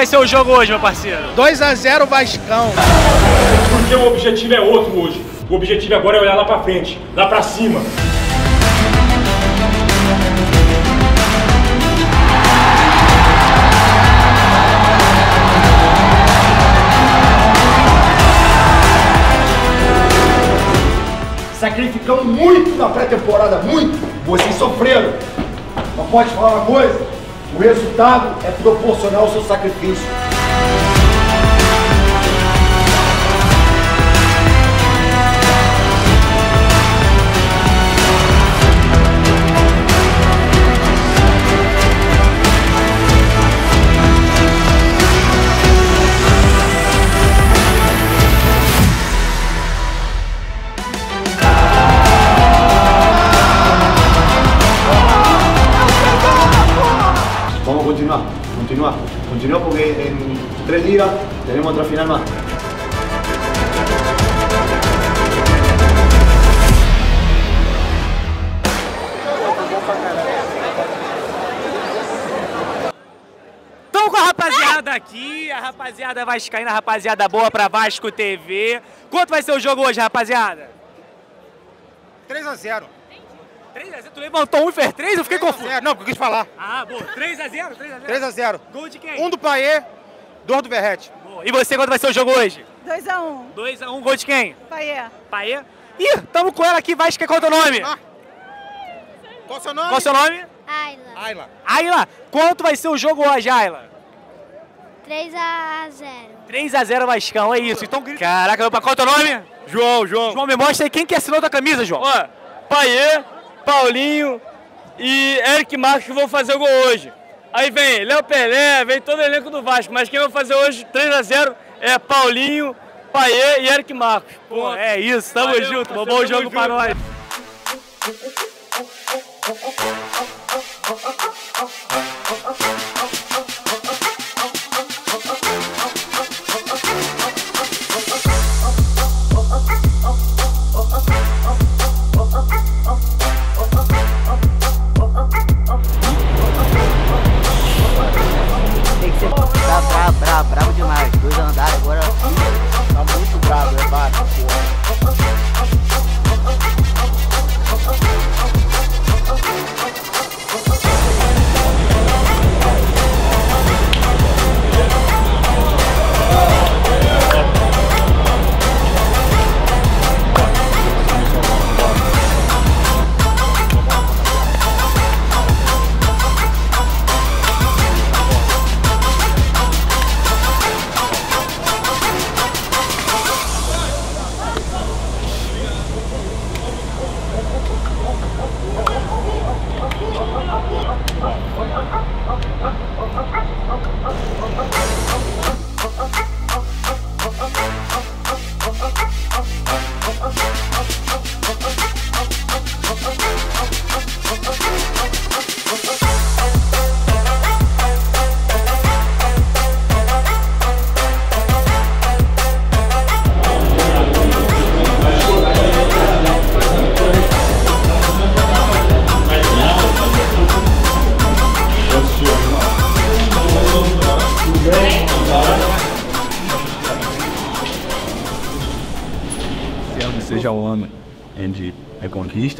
Vai ser o jogo hoje, meu parceiro? 2x0 Vascão. Porque o objetivo é outro hoje. O objetivo agora é olhar lá pra frente, lá pra cima. Sacrificamos muito na pré-temporada, muito. Vocês sofreram. Mas pode falar uma coisa? O resultado é proporcional ao seu sacrifício. Vamos a continuar, continuar, continuar porque en tres días tenemos otra final más. Estamos com a rapaziada aqui, a rapaziada vascaína, a rapaziada boa pra Vasco TV. Quanto vai ser o jogo hoje, rapaziada? 3x0. 3x0, tu levantou um e fez 3? Eu fiquei confuso. Não, porque eu quis falar. Ah, boa. 3x0, 3x0. 3x0. Gol de quem? Um do Paê, dois do Verrete. Boa. E você, quanto vai ser o jogo hoje? 2x1. 2x1, gol de quem? Paê. Paê. Ih, tamo com ela aqui, Vasco, qual é o teu nome? Ah. Qual o seu nome? Qual é o seu nome? Ayla. Ayla. Ayla, quanto vai ser o jogo hoje, Ayla? 3 a 0. 3x0 Vascão, é isso. Então, grita. Caraca, qual é o teu nome? João, João. João, me mostra aí quem que assinou tua camisa, João. Ó, Paê, Paulinho e Eric Marques que vão fazer o gol hoje. Aí vem Léo Pelé, vem todo o elenco do Vasco, mas quem vai fazer hoje 3x0 é Paulinho, Paê e Eric Marcos. Pô, é isso, tamo Valeu, junto. parceiro, Bom jogo pra junto. nós. Demais. Dois andares agora.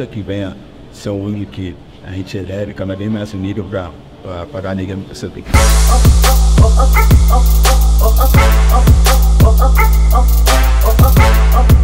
Que venha ser o homem que a gente eleve cada vez mais nível para pagar ninguém no Pacific. Thank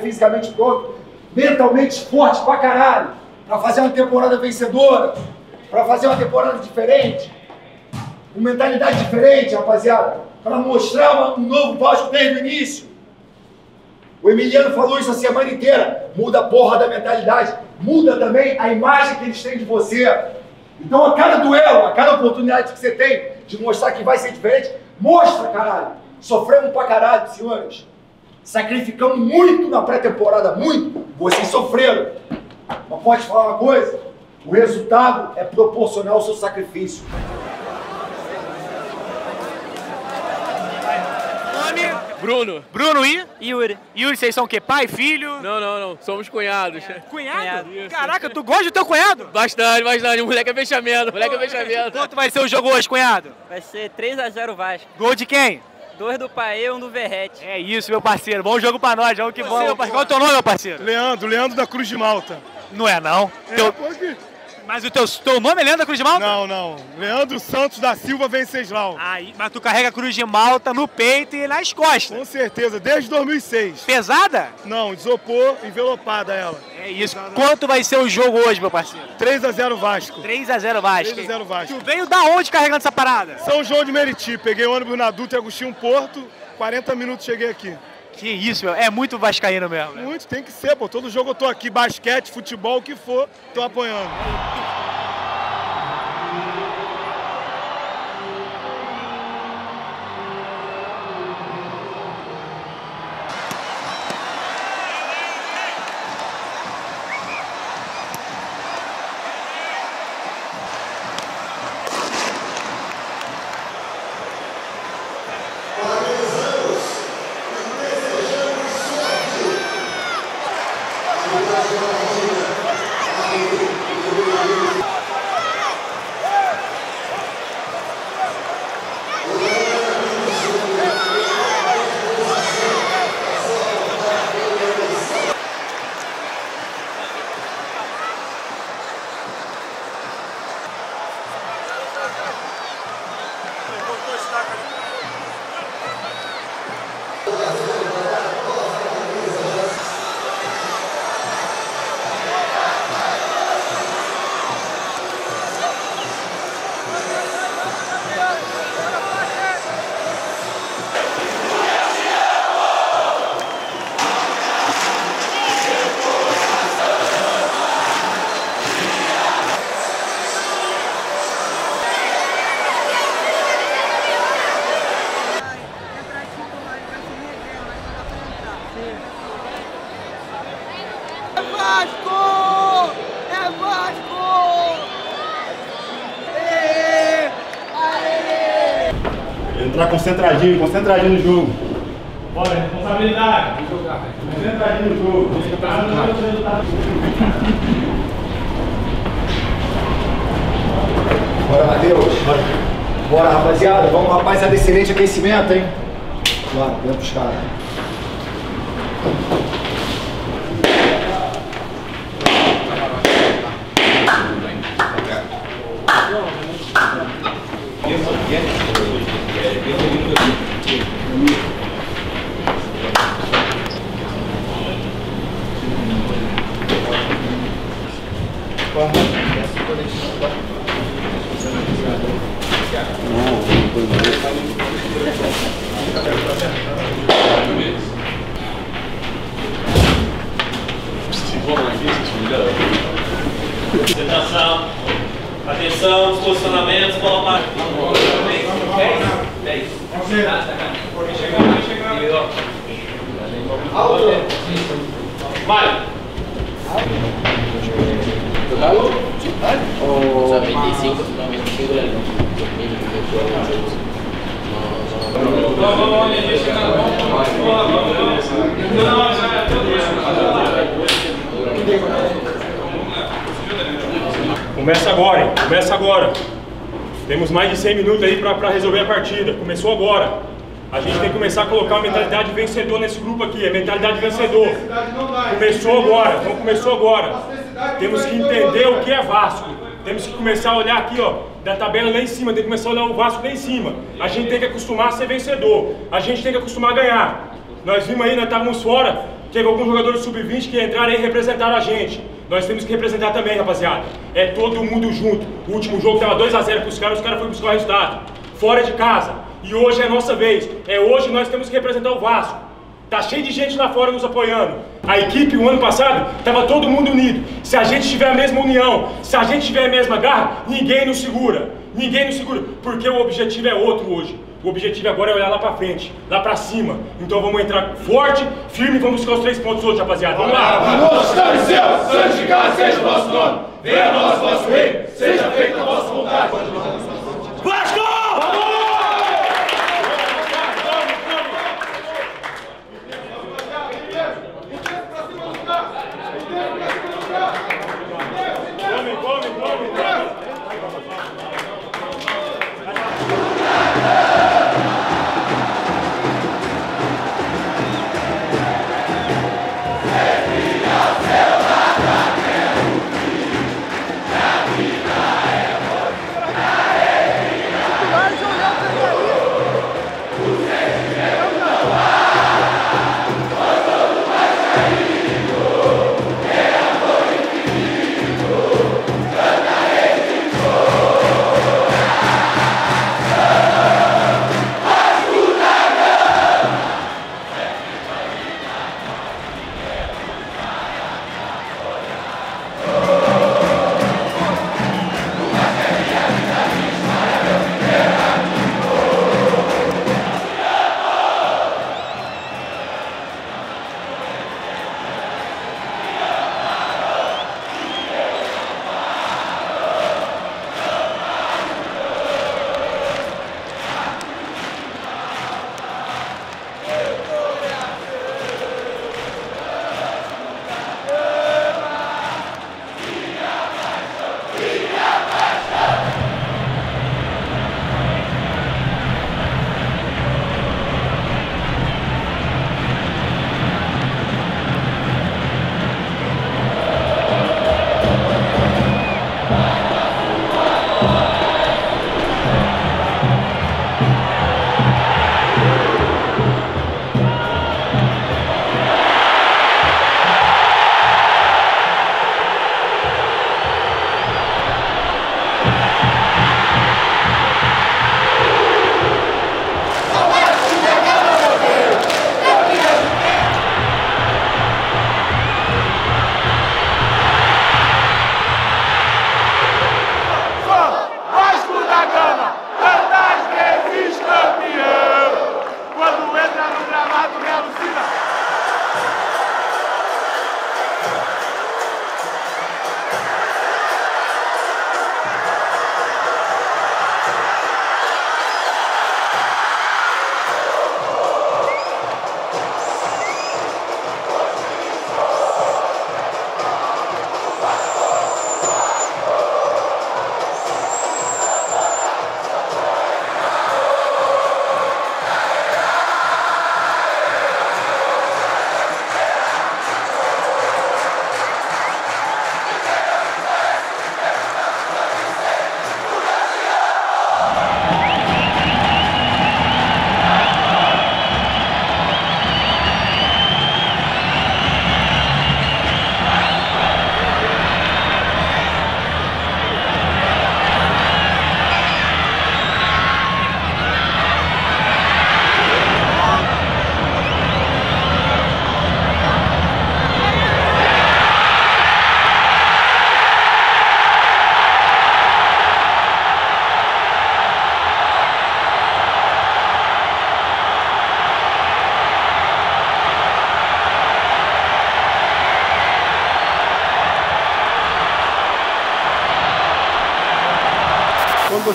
fisicamente pronto, mentalmente forte pra caralho, pra fazer uma temporada vencedora, pra fazer uma temporada diferente, com mentalidade diferente, rapaziada, pra mostrar um novo Vasco desde o início. O Emiliano falou isso a semana inteira. Muda a porra da mentalidade. Muda também a imagem que eles têm de você. Então, a cada duelo, a cada oportunidade que você tem de mostrar que vai ser diferente, mostra, caralho. Sofremos pra caralho, senhores. Sacrificamos muito na pré-temporada, muito. Vocês sofreram. Mas pode falar uma coisa? O resultado é proporcional ao seu sacrifício. Nome? Bruno. Bruno e? Yuri. Yuri, vocês são o quê? Pai, filho? Não, não, não. Somos cunhados. Cunhado? Isso. Caraca, tu gosta do teu cunhado? Bastante, bastante. Moleque é fechamento. Moleque é fechamento. Quanto vai ser o jogo hoje, cunhado? Vai ser 3x0 Vasco. Gol de quem? Dois do Paê, um do Verrete. É isso, meu parceiro. Bom jogo pra nós, vamos que vamos. Qual é o teu nome, meu parceiro? Leandro, Leandro da Cruz de Malta. Não é, não. Teu- pô, que- Mas o teu, teu nome é Leandro da Cruz de Malta? Não, não. Leandro Santos da Silva Venceslau. Aí, mas tu carrega a Cruz de Malta no peito e nas costas. Com certeza, desde 2006. Pesada? Não, isopor, envelopada ela. É isso. Quanto vai ser o jogo hoje, meu parceiro? 3x0 Vasco. 3x0 Vasco. 3 a 0 Vasco. Tu veio da onde carregando essa parada? São João de Meriti, peguei ônibus na Dutra e Agostinho Porto, 40 minutos cheguei aqui. Que isso, meu. É muito vascaíno mesmo. né? Muito, tem que ser, pô. Todo jogo eu tô aqui, basquete, futebol, o que for, tô apoiando. Entrar concentradinho, concentradinho no jogo. Bora, responsabilidade. Concentradinho no jogo. Bora, Matheus. Bora, rapaziada. Vamos, rapaziada. Excelente aquecimento, hein? Bora, dentro dos caras. 你总监你总监你会 Vai. Começa agora, hein? Começa agora. Temos mais de 100 minutos aí pra resolver a partida. Começou agora. A gente tem que começar a colocar uma mentalidade vencedor nesse grupo aqui. É mentalidade vencedor. Começou agora. Então começou agora. Temos que entender o que é Vasco. Temos que começar a olhar aqui, ó, da tabela lá em cima. Tem que começar a olhar o Vasco lá em cima. A gente tem que acostumar a ser vencedor. A gente tem que acostumar a ganhar. Nós vimos aí, nós estávamos fora. teve alguns jogadores sub-20 que entraram e representaram a gente. Nós temos que representar também, rapaziada. É todo mundo junto. O último jogo tava 2x0 pros caras, os caras foram buscar o resultado. Fora de casa. E hoje é a nossa vez. É hoje nós temos que representar o Vasco. Tá cheio de gente lá fora nos apoiando. A equipe, o ano passado, tava todo mundo unido. Se a gente tiver a mesma união, se a gente tiver a mesma garra, ninguém nos segura. Ninguém nos segura. Porque o objetivo é outro hoje. O objetivo agora é olhar lá pra frente, lá pra cima. Então vamos entrar forte, firme vamos buscar os três pontos hoje, rapaziada. Vamos lá! Nosso está no céu, santificado seja o vosso nome. Venha a nós, vosso reino, seja feita a vossa vontade.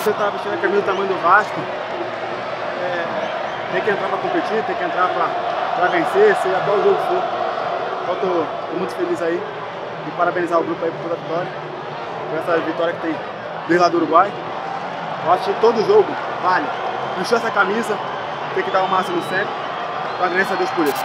Você está vestindo a camisa do tamanho do Vasco, é, tem que entrar para competir, tem que entrar para vencer, seja o jogo for. Então tô muito feliz aí e parabenizar o grupo aí por toda a vitória, por essa vitória que tem desde lá do Uruguai. Eu acho que todo jogo vale. Puxou essa camisa, tem que dar o máximo sempre. Então agradeço a Deus por isso.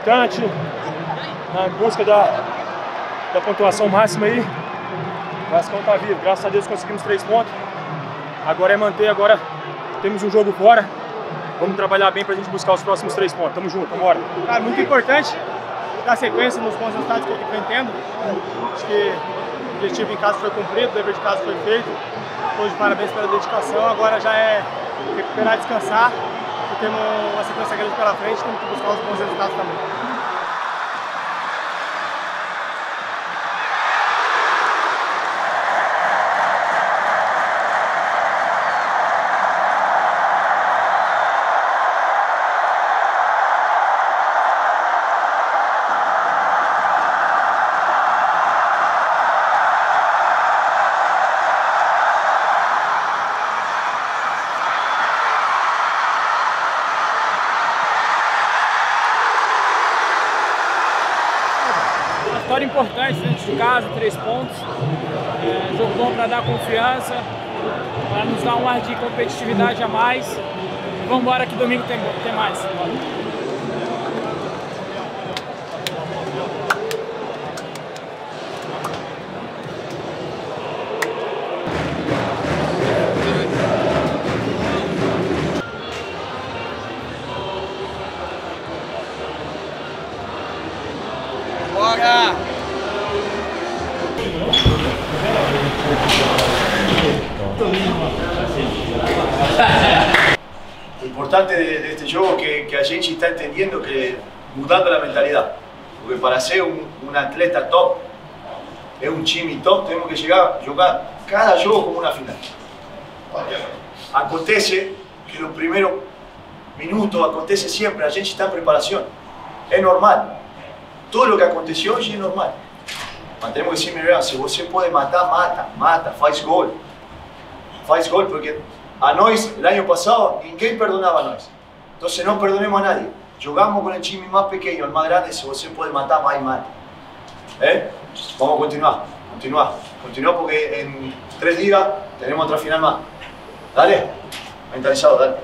Importantes na busca da, da pontuação máxima aí. O Vascão tá vivo, graças a Deus conseguimos três pontos. Agora é manter, agora temos um jogo fora. Vamos trabalhar bem pra gente buscar os próximos três pontos. Tamo junto, vambora. Cara, muito importante dar sequência nos bons resultados que a equipe vem tendo. Acho que o objetivo em casa foi cumprido, o dever de casa foi feito. De parabéns pela dedicação. Agora já é recuperar, descansar. Temos uma sequência grande pela frente, temos que buscar os bons resultados também. Vitória importante dentro de casa, três pontos. É, jogo bom para dar confiança, para nos dar um ar de competitividade a mais. Vamos embora que domingo tem, tem mais. Gente está entendiendo que mudando la mentalidad. Porque para ser un, atleta top, es un chimi top, tenemos que llegar jugar cada juego como una final. Acontece que los primeros minutos, acontece siempre, a gente está en preparación. Es normal. Todo lo que aconteció hoy es normal. Mas tenemos que siempre ver, si você puede matar, mata, mata, faz gol. Faz gol, porque a nós, el año pasado, ninguém perdonaba a nós. Entonces no perdonemos a nadie. Jugamos con el time más pequeño, el más grande, si você puede matar, más y mata. ¿Eh? Vamos a continuar, continuar, continuar porque en tres días tenemos otra final más. Dale, mentalizado, dale.